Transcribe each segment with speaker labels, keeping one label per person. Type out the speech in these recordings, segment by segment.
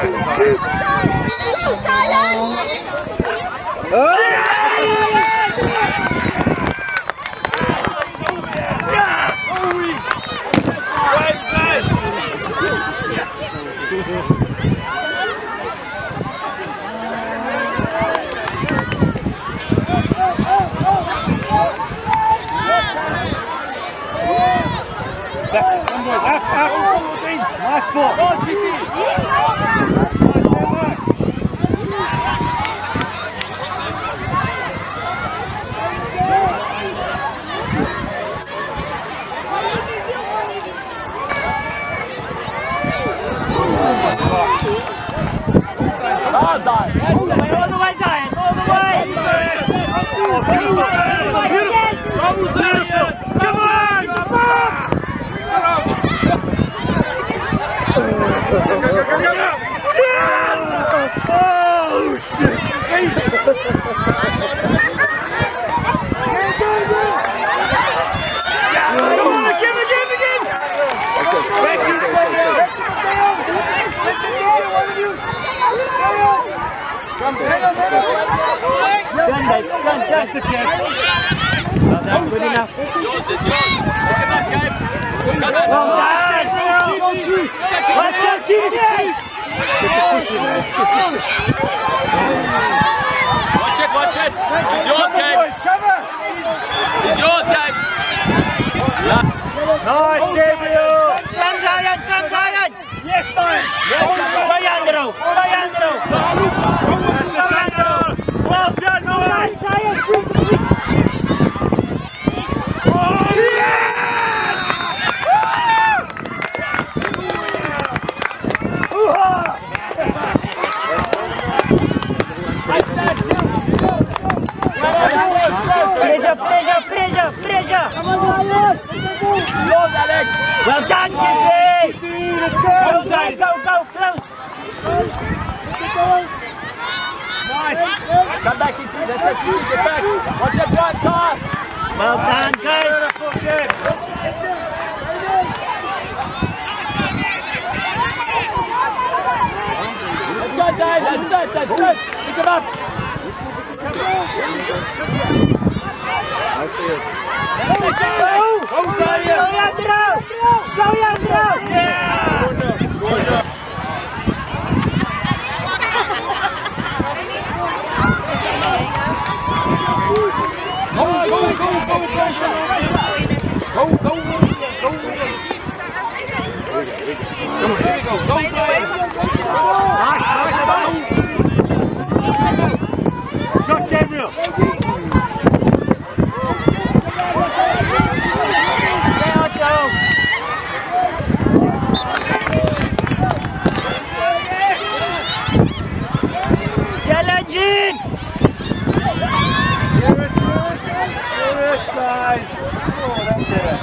Speaker 1: Ah, ah, ah.
Speaker 2: Vasco! Consegui! Vamos, Zé! Nice Gabriel.
Speaker 3: Come Zion, come Zion!
Speaker 2: Yes, son.
Speaker 3: Play Andrew, play Andrew!
Speaker 2: That's a tackle. Well done, boys. Hoo-ha! Come back, ET. That's it. Easy, Get back. Watch your front toss.
Speaker 3: Well done, guys.
Speaker 2: That's good, Dave. That's it. That's it. Pick him up.
Speaker 3: Go, Yandro! Go, Yandro!
Speaker 2: Go, go, go, go, go. Go, go, go, go. Come on, here we go. Go, Dave.
Speaker 4: Shot Gabriel.
Speaker 3: Challenging!
Speaker 4: Good, guys. Oh, that's it.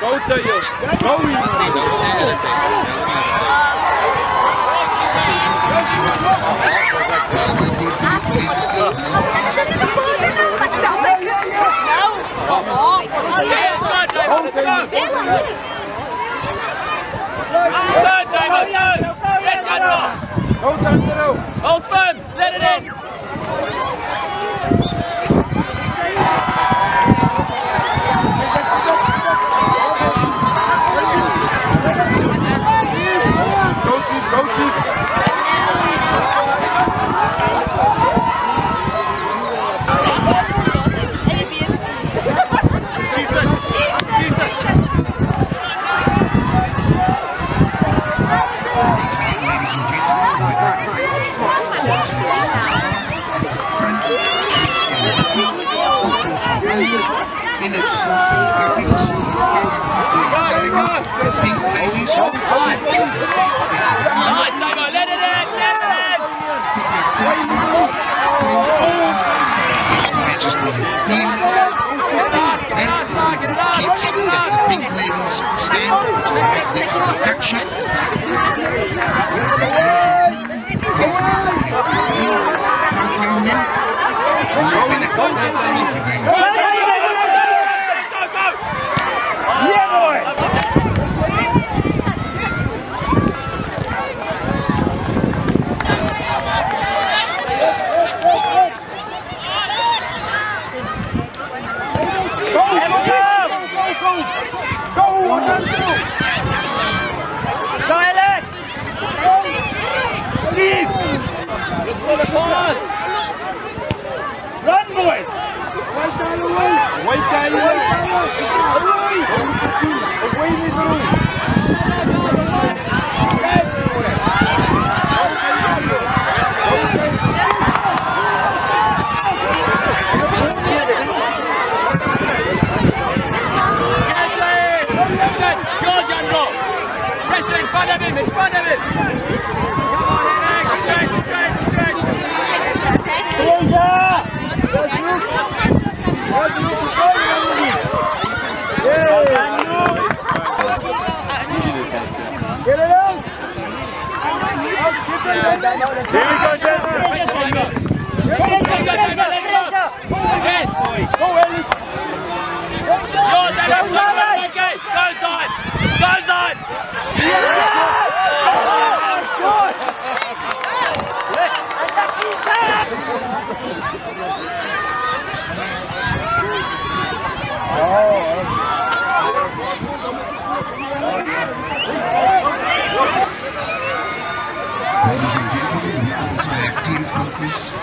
Speaker 2: Go to you. Go, Go, Tandero. Hold firm. Let it in.
Speaker 5: In its happiness, pink ladies,
Speaker 2: Nice, Damo. Let it in. Let it in.
Speaker 5: the action.
Speaker 3: Go, Alex!
Speaker 4: Chief,
Speaker 2: For the pass.
Speaker 4: run, boys.
Speaker 2: Wait, Dave. Away with the room. George Andro. Pressure in front of him, in front of him. Come on, Eric. Stretch, stretch, stretch.
Speaker 1: Get it out!
Speaker 4: Here we go, gentlemen.
Speaker 2: Yes. Go, Ellie. George, Andro. Okay, go side. Go side.
Speaker 5: Ladies and gentlemen, also have team focus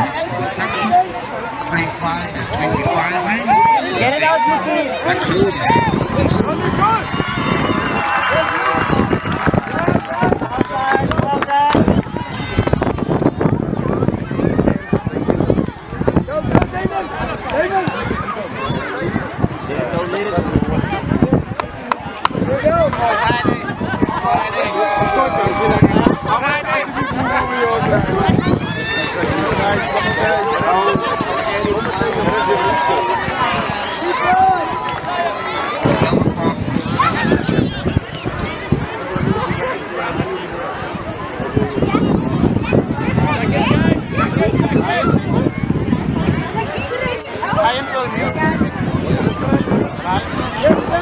Speaker 5: next to the action. 25 and 25 range.
Speaker 2: Get it out, Yuki.
Speaker 5: Action.
Speaker 2: Well done.
Speaker 6: Go, go, Damon! Damon! Here we go. Keep going!
Speaker 2: Dyan, dyan, dyan, dyan, dyan, dyan.
Speaker 6: Up, look up! Up,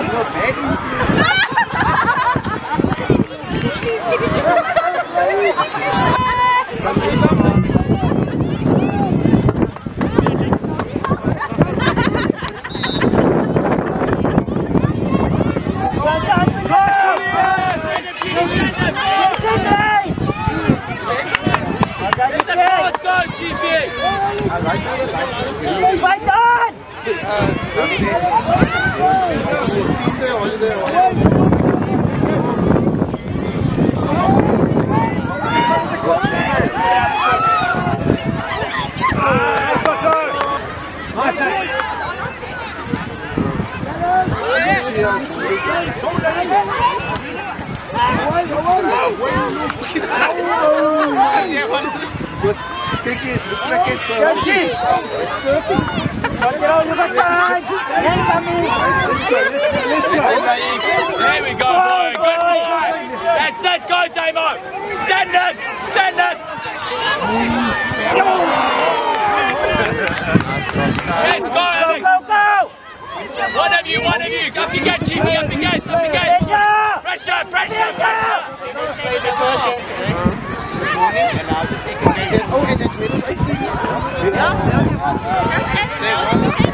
Speaker 2: ハグを。Yuki! Pagkiraw nyo ba saan? Yan kami!
Speaker 4: There we go, boy. Good boy. That's it. Go, Damo. Send it. Send it. Yes, go,
Speaker 2: Go,
Speaker 4: Alex.
Speaker 2: go, go!
Speaker 4: One of you, one of you. Up the gate, Chiefy. Up the gate. Up the gate.
Speaker 2: Pressure!
Speaker 4: Pressure, pressure, pressure. morning and now the
Speaker 7: second day. Oh, and that's Windows 8. Ja? Ja, die want. is